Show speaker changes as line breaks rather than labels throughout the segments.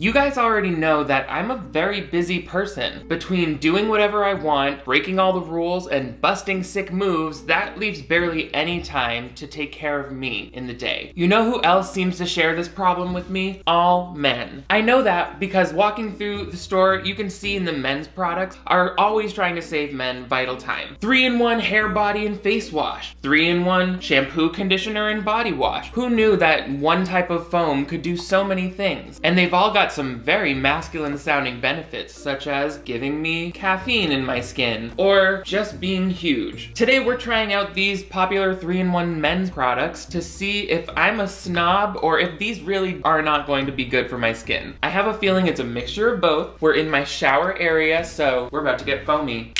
You guys already know that I'm a very busy person. Between doing whatever I want, breaking all the rules, and busting sick moves, that leaves barely any time to take care of me in the day. You know who else seems to share this problem with me? All men. I know that because walking through the store, you can see in the men's products are always trying to save men vital time. Three in one hair, body, and face wash. Three in one shampoo, conditioner, and body wash. Who knew that one type of foam could do so many things? And they've all got got some very masculine sounding benefits, such as giving me caffeine in my skin, or just being huge. Today we're trying out these popular 3-in-1 men's products to see if I'm a snob or if these really are not going to be good for my skin. I have a feeling it's a mixture of both. We're in my shower area, so we're about to get foamy.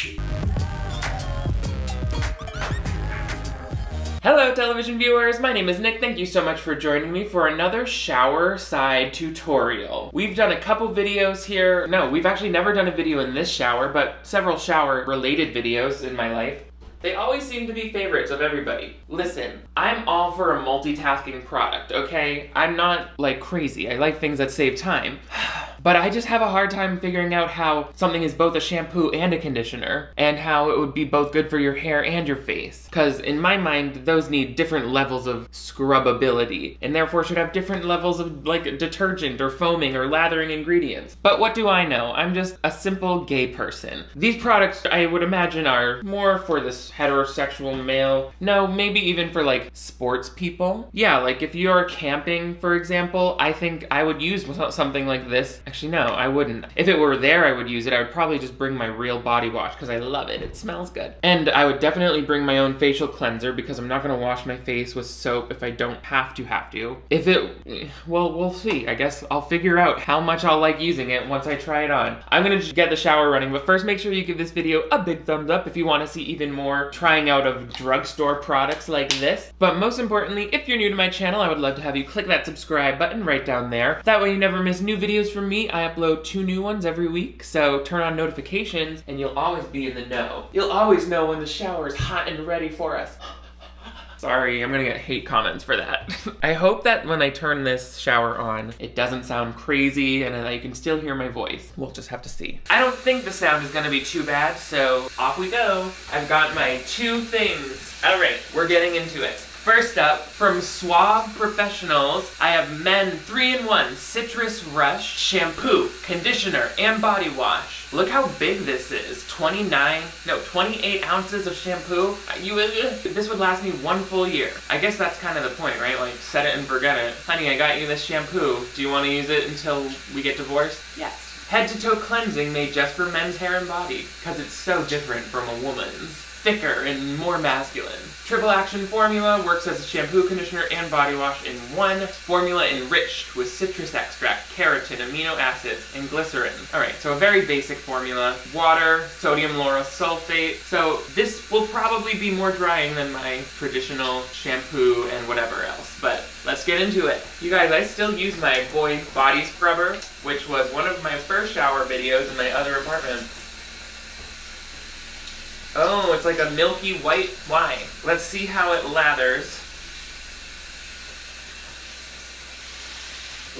Hello television viewers, my name is Nick. Thank you so much for joining me for another shower side tutorial. We've done a couple videos here. No, we've actually never done a video in this shower, but several shower related videos in my life. They always seem to be favorites of everybody. Listen, I'm all for a multitasking product, okay? I'm not like crazy. I like things that save time. But I just have a hard time figuring out how something is both a shampoo and a conditioner, and how it would be both good for your hair and your face. Because in my mind, those need different levels of scrubbability, and therefore should have different levels of like detergent or foaming or lathering ingredients. But what do I know? I'm just a simple gay person. These products, I would imagine, are more for this heterosexual male. No, maybe even for like sports people. Yeah, like if you're camping, for example, I think I would use something like this Actually, no, I wouldn't. If it were there, I would use it. I would probably just bring my real body wash because I love it. It smells good. And I would definitely bring my own facial cleanser because I'm not going to wash my face with soap if I don't have to have to. If it, well, we'll see. I guess I'll figure out how much I'll like using it once I try it on. I'm going to get the shower running, but first make sure you give this video a big thumbs up if you want to see even more trying out of drugstore products like this. But most importantly, if you're new to my channel, I would love to have you click that subscribe button right down there. That way you never miss new videos from me I upload two new ones every week, so turn on notifications and you'll always be in the know. You'll always know when the shower is hot and ready for us. Sorry, I'm gonna get hate comments for that. I hope that when I turn this shower on, it doesn't sound crazy and that you can still hear my voice. We'll just have to see. I don't think the sound is gonna be too bad, so off we go. I've got my two things. All right, we're getting into it. First up, from Suave Professionals, I have Men 3-in-1 Citrus Rush Shampoo, Conditioner, and Body Wash. Look how big this is. 29, no, 28 ounces of shampoo. You, this would last me one full year. I guess that's kind of the point, right? Like, set it and forget it. Honey, I got you this shampoo. Do you want to use it until we get divorced? Yes. Head to toe cleansing made just for men's hair and body, because it's so different from a woman's thicker and more masculine. Triple Action Formula works as a shampoo, conditioner, and body wash in one. Formula enriched with citrus extract, keratin, amino acids, and glycerin. Alright, so a very basic formula. Water, sodium lauryl sulfate. So this will probably be more drying than my traditional shampoo and whatever else, but let's get into it. You guys, I still use my Boy Body Scrubber, which was one of my first shower videos in my other apartment. Oh, it's like a milky white wine. Let's see how it lathers.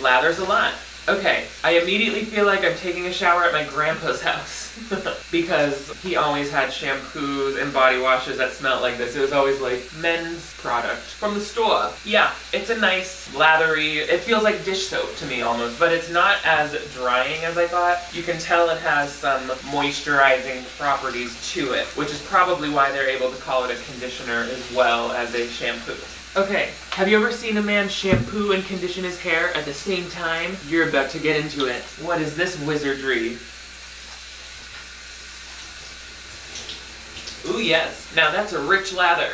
Lathers a lot. Okay, I immediately feel like I'm taking a shower at my grandpa's house. because he always had shampoos and body washes that smelled like this. It was always like men's product from the store. Yeah, it's a nice lathery, it feels like dish soap to me almost, but it's not as drying as I thought. You can tell it has some moisturizing properties to it, which is probably why they're able to call it a conditioner as well as a shampoo. Okay, have you ever seen a man shampoo and condition his hair at the same time? You're about to get into it. What is this wizardry? Ooh, yes. Now that's a rich lather.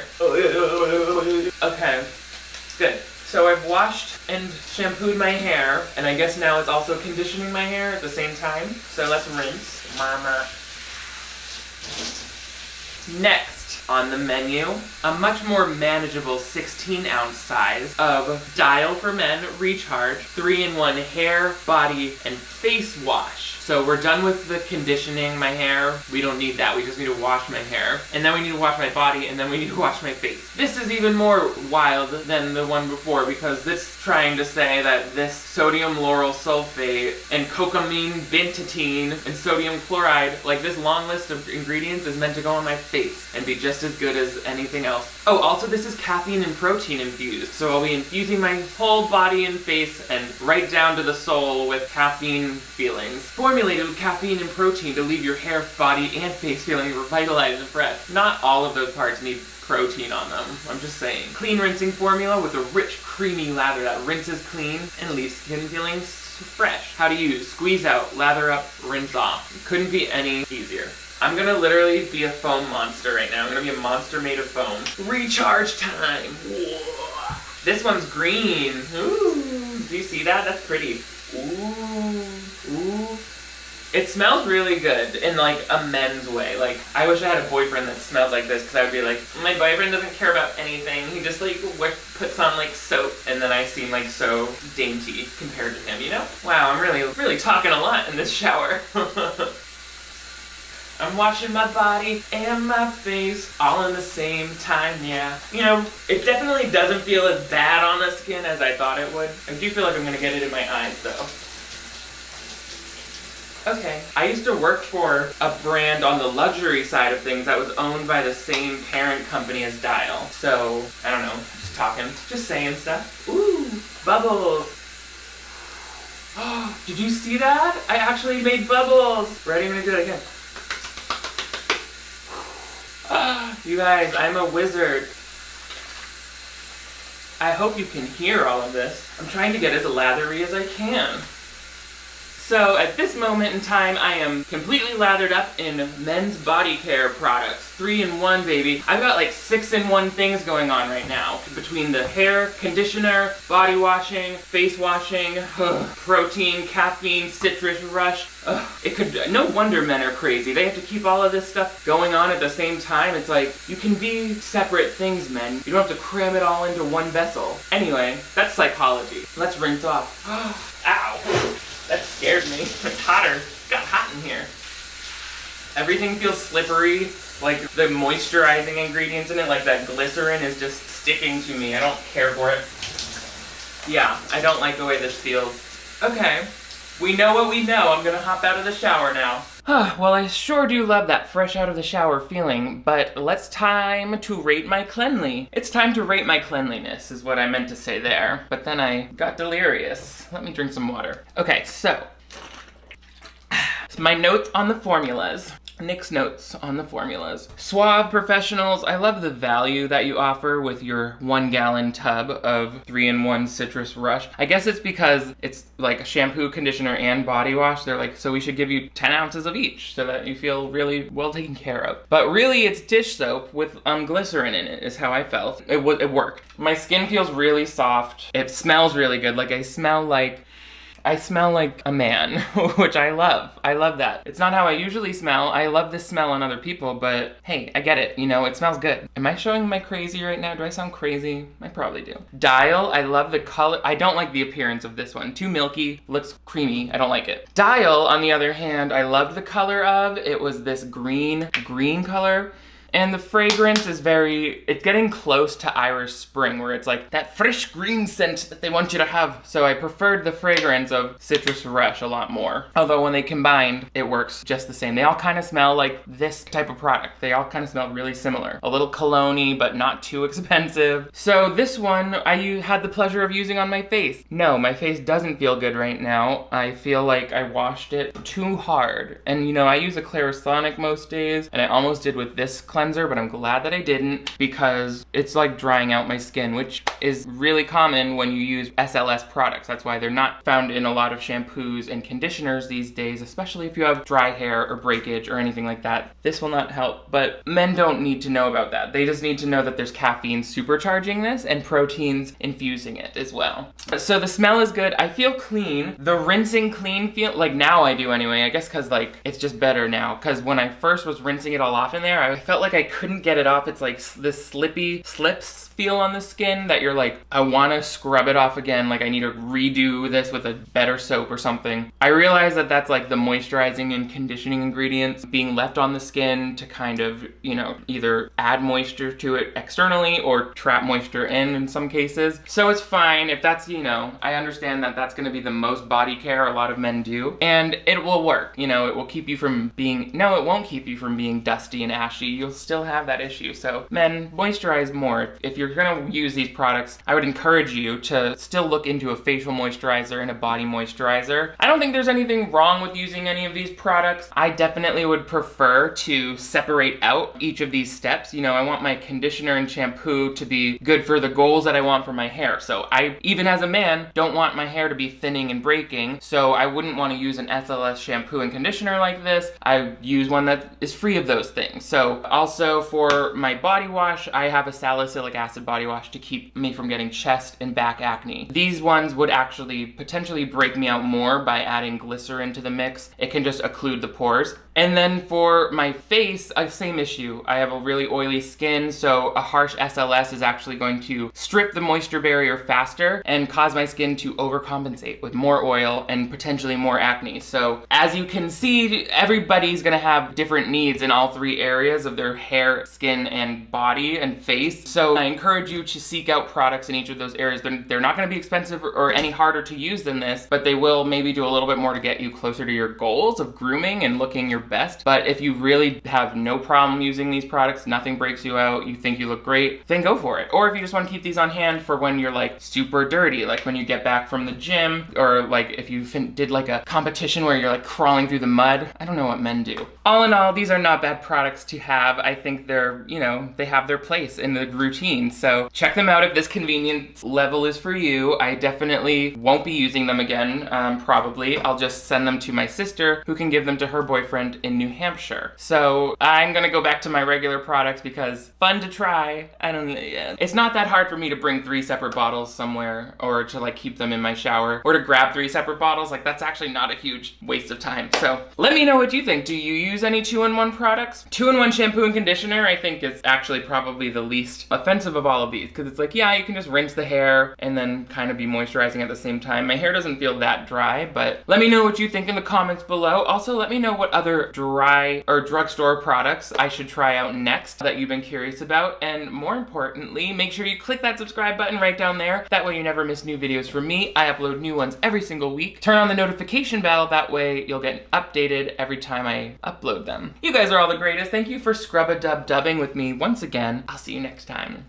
Okay, good. So I've washed and shampooed my hair, and I guess now it's also conditioning my hair at the same time. So let's rinse. Mama. Next on the menu, a much more manageable 16 ounce size of Dial for Men Recharge 3-in-1 hair, body, and face wash. So we're done with the conditioning my hair. We don't need that. We just need to wash my hair. And then we need to wash my body, and then we need to wash my face. This is even more wild than the one before because this is trying to say that this sodium lauryl sulfate and cocamine bentatine and sodium chloride, like this long list of ingredients is meant to go on my face and be just as good as anything else. Oh, also this is caffeine and protein infused. So I'll be infusing my whole body and face and right down to the soul with caffeine feelings. Formulated with caffeine and protein to leave your hair, body, and face feeling revitalized and fresh. Not all of those parts need protein on them. I'm just saying. Clean rinsing formula with a rich, creamy lather that rinses clean and leaves skin feeling fresh. How to use. Squeeze out, lather up, rinse off. Couldn't be any easier. I'm gonna literally be a foam monster right now. I'm gonna be a monster made of foam. Recharge time. This one's green. Ooh, do you see that? That's pretty. Ooh, ooh. It smells really good in like a men's way. Like, I wish I had a boyfriend that smelled like this because I would be like, my boyfriend doesn't care about anything. He just like puts on like soap and then I seem like so dainty compared to him, you know? Wow, I'm really, really talking a lot in this shower. I'm washing my body and my face all in the same time, yeah. You know, it definitely doesn't feel as bad on the skin as I thought it would. I do feel like I'm gonna get it in my eyes though. Okay. I used to work for a brand on the luxury side of things that was owned by the same parent company as Dial. So, I don't know, just talking, just saying stuff. Ooh, bubbles. Oh, did you see that? I actually made bubbles. Ready? I'm gonna do it again. You guys, I'm a wizard. I hope you can hear all of this. I'm trying to get as lathery as I can. So at this moment in time, I am completely lathered up in men's body care products. Three in one, baby. I've got like six in one things going on right now. Between the hair, conditioner, body washing, face washing, ugh, protein, caffeine, citrus rush. Ugh, it could, no wonder men are crazy. They have to keep all of this stuff going on at the same time. It's like, you can be separate things, men. You don't have to cram it all into one vessel. Anyway, that's psychology. Let's rinse off. Ow. That scared me. It's hotter. It got hot in here. Everything feels slippery. Like the moisturizing ingredients in it, like that glycerin is just sticking to me. I don't care for it. Yeah, I don't like the way this feels. Okay, we know what we know. I'm gonna hop out of the shower now. well, I sure do love that fresh out of the shower feeling, but let's time to rate my cleanly. It's time to rate my cleanliness, is what I meant to say there. But then I got delirious. Let me drink some water. Okay, so. my notes on the formulas. Nick's notes on the formulas. Suave Professionals, I love the value that you offer with your one gallon tub of 3-in-1 Citrus Rush. I guess it's because it's like a shampoo, conditioner, and body wash. They're like, so we should give you 10 ounces of each so that you feel really well taken care of. But really it's dish soap with um, glycerin in it is how I felt. It, it worked. My skin feels really soft. It smells really good. Like I smell like I smell like a man, which I love. I love that. It's not how I usually smell. I love this smell on other people, but hey, I get it. You know, it smells good. Am I showing my crazy right now? Do I sound crazy? I probably do. Dial, I love the color. I don't like the appearance of this one. Too milky, looks creamy. I don't like it. Dial, on the other hand, I loved the color of. It was this green, green color. And the fragrance is very, it's getting close to Irish Spring, where it's like that fresh green scent that they want you to have. So I preferred the fragrance of Citrus Rush a lot more. Although when they combined, it works just the same. They all kind of smell like this type of product. They all kind of smell really similar. A little cologne but not too expensive. So this one, I had the pleasure of using on my face. No, my face doesn't feel good right now. I feel like I washed it too hard. And you know, I use a Clarisonic most days, and I almost did with this cleanser cleanser, but I'm glad that I didn't because it's like drying out my skin, which is really common when you use SLS products. That's why they're not found in a lot of shampoos and conditioners these days, especially if you have dry hair or breakage or anything like that. This will not help, but men don't need to know about that. They just need to know that there's caffeine supercharging this and proteins infusing it as well. So the smell is good. I feel clean. The rinsing clean feel, like now I do anyway, I guess cause like it's just better now. Cause when I first was rinsing it all off in there, I felt like I couldn't get it off. It's like this slippy, slips feel on the skin that you're like, I wanna scrub it off again, like I need to redo this with a better soap or something. I realize that that's like the moisturizing and conditioning ingredients being left on the skin to kind of, you know, either add moisture to it externally or trap moisture in in some cases. So it's fine if that's, you know, I understand that that's gonna be the most body care a lot of men do. And it will work, you know, it will keep you from being, no, it won't keep you from being dusty and ashy. You'll still have that issue. So men, moisturize more. If you're gonna use these products, I would encourage you to still look into a facial moisturizer and a body moisturizer. I don't think there's anything wrong with using any of these products. I definitely would prefer to separate out each of these steps. You know, I want my conditioner and shampoo to be good for the goals that I want for my hair. So I, even as a man, don't want my hair to be thinning and breaking. So I wouldn't want to use an SLS shampoo and conditioner like this. I use one that is free of those things. So also for my body wash, I have a salicylic acid body wash to keep me from getting chest and back acne. These ones would actually potentially break me out more by adding glycerin to the mix. It can just occlude the pores. And then for my face, same issue. I have a really oily skin, so a harsh SLS is actually going to strip the moisture barrier faster and cause my skin to overcompensate with more oil and potentially more acne. So as you can see, everybody's gonna have different needs in all three areas of their hair, skin, and body and face. So I encourage you to seek out products in each of those areas. They're, they're not gonna be expensive or any harder to use than this, but they will maybe do a little bit more to get you closer to your goals of grooming and looking your best. But if you really have no problem using these products, nothing breaks you out, you think you look great, then go for it. Or if you just want to keep these on hand for when you're like super dirty, like when you get back from the gym, or like if you did like a competition where you're like crawling through the mud. I don't know what men do. All in all, these are not bad products to have. I think they're, you know, they have their place in the routine. So check them out if this convenience level is for you. I definitely won't be using them again, um, probably. I'll just send them to my sister who can give them to her boyfriend in New Hampshire. So I'm gonna go back to my regular products because fun to try. I don't know, yeah. It's not that hard for me to bring three separate bottles somewhere or to like keep them in my shower or to grab three separate bottles. Like that's actually not a huge waste of time. So let me know what you think. Do you use any two-in-one products? Two-in-one shampoo and conditioner I think is actually probably the least offensive of all of these because it's like, yeah, you can just rinse the hair and then kind of be moisturizing at the same time. My hair doesn't feel that dry, but let me know what you think in the comments below. Also, let me know what other dry or drugstore products I should try out next that you've been curious about. And more importantly, make sure you click that subscribe button right down there. That way you never miss new videos from me. I upload new ones every single week. Turn on the notification bell. That way you'll get updated every time I upload them. You guys are all the greatest. Thank you for scrub a dub dubbing with me once again. I'll see you next time.